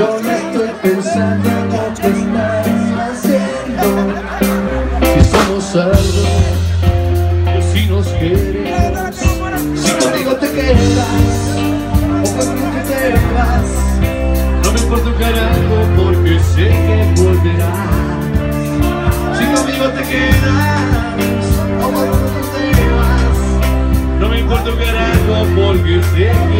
Yo no estoy pensando en lo que estás haciendo. Si somos algo, pues si nos quieres, Si conmigo te quedas, o conmigo te vas. No me importa un carajo porque sé que volverás. Si conmigo te quedas, o conmigo te vas. No me importa un carajo porque sé que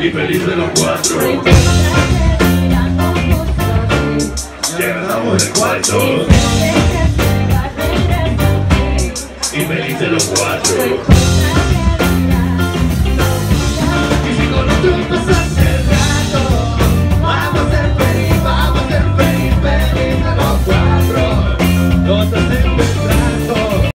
Y feliz de los cuatro. Llegamos el cuarto Y feliz de los cuatro